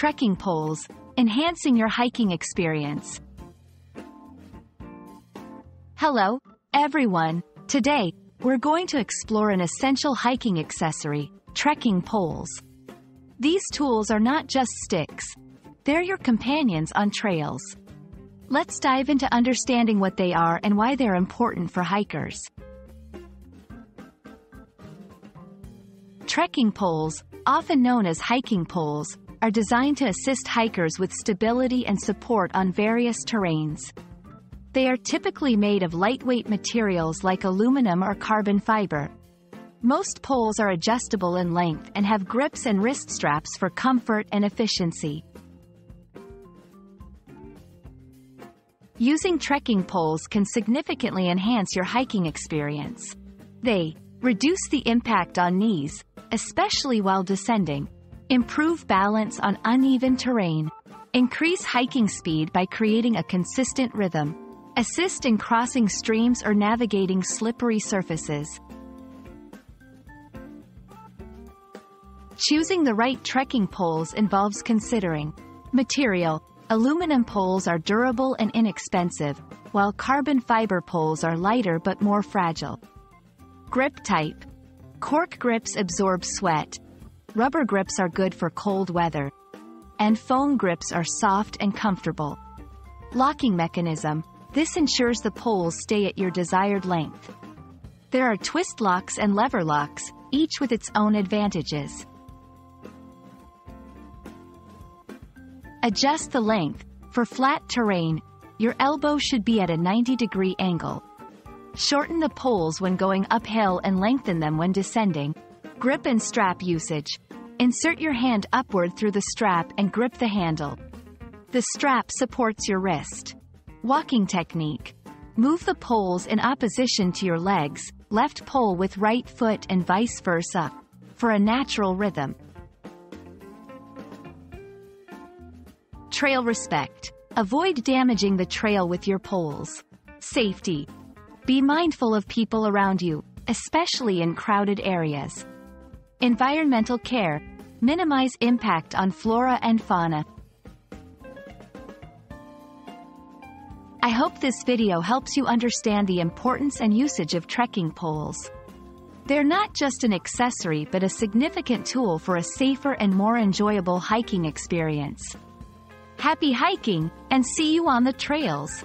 trekking poles, enhancing your hiking experience. Hello, everyone. Today, we're going to explore an essential hiking accessory, trekking poles. These tools are not just sticks. They're your companions on trails. Let's dive into understanding what they are and why they're important for hikers. Trekking poles, often known as hiking poles, are designed to assist hikers with stability and support on various terrains. They are typically made of lightweight materials like aluminum or carbon fiber. Most poles are adjustable in length and have grips and wrist straps for comfort and efficiency. Using trekking poles can significantly enhance your hiking experience. They reduce the impact on knees, especially while descending, improve balance on uneven terrain, increase hiking speed by creating a consistent rhythm, assist in crossing streams or navigating slippery surfaces. Choosing the right trekking poles involves considering material. Aluminum poles are durable and inexpensive, while carbon fiber poles are lighter but more fragile. Grip type. Cork grips absorb sweat. Rubber grips are good for cold weather. And foam grips are soft and comfortable. Locking mechanism. This ensures the poles stay at your desired length. There are twist locks and lever locks, each with its own advantages. Adjust the length. For flat terrain, your elbow should be at a 90 degree angle. Shorten the poles when going uphill and lengthen them when descending. Grip and strap usage. Insert your hand upward through the strap and grip the handle. The strap supports your wrist. Walking technique. Move the poles in opposition to your legs, left pole with right foot and vice versa, for a natural rhythm. Trail respect. Avoid damaging the trail with your poles. Safety. Be mindful of people around you, especially in crowded areas. Environmental care. Minimize impact on flora and fauna. I hope this video helps you understand the importance and usage of trekking poles. They're not just an accessory but a significant tool for a safer and more enjoyable hiking experience. Happy hiking, and see you on the trails!